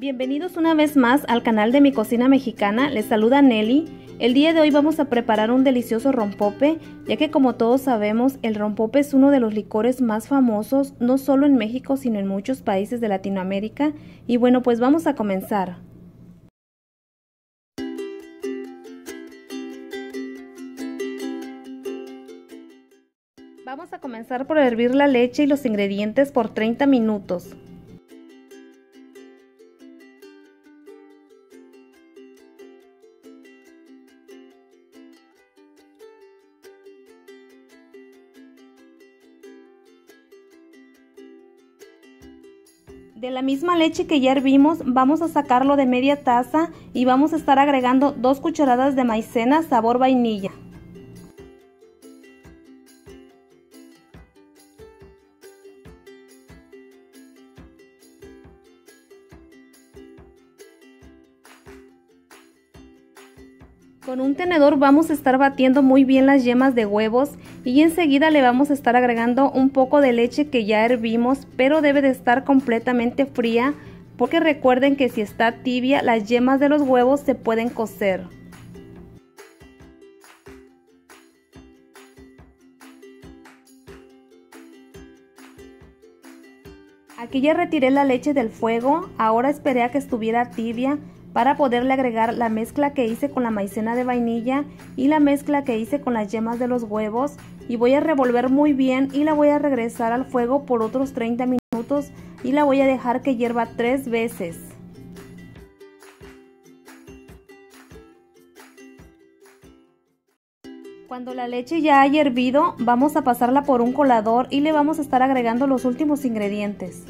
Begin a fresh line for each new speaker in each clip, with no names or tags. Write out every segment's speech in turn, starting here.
Bienvenidos una vez más al canal de mi cocina mexicana, les saluda Nelly. El día de hoy vamos a preparar un delicioso rompope, ya que como todos sabemos, el rompope es uno de los licores más famosos, no solo en México, sino en muchos países de Latinoamérica. Y bueno, pues vamos a comenzar. Vamos a comenzar por hervir la leche y los ingredientes por 30 minutos. De la misma leche que ya hervimos, vamos a sacarlo de media taza y vamos a estar agregando dos cucharadas de maicena sabor vainilla. Con un tenedor vamos a estar batiendo muy bien las yemas de huevos y enseguida le vamos a estar agregando un poco de leche que ya hervimos, pero debe de estar completamente fría porque recuerden que si está tibia las yemas de los huevos se pueden cocer. Aquí ya retiré la leche del fuego, ahora esperé a que estuviera tibia para poderle agregar la mezcla que hice con la maicena de vainilla y la mezcla que hice con las yemas de los huevos y voy a revolver muy bien y la voy a regresar al fuego por otros 30 minutos y la voy a dejar que hierva tres veces. Cuando la leche ya haya hervido, vamos a pasarla por un colador y le vamos a estar agregando los últimos ingredientes.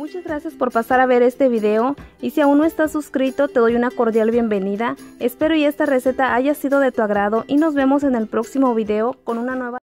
Muchas gracias por pasar a ver este video y si aún no estás suscrito te doy una cordial bienvenida. Espero y esta receta haya sido de tu agrado y nos vemos en el próximo video con una nueva